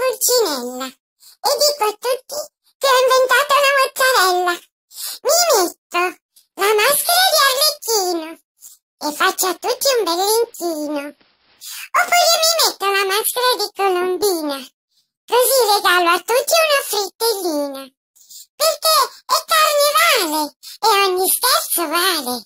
pulcinella e dico a tutti che ho inventato la mozzarella. Mi metto la maschera di Arlecchino e faccio a tutti un bel. Oppure mi metto la maschera di Colombina, così regalo a tutti una frittellina. Perché è carnevale e ogni scherzo vale.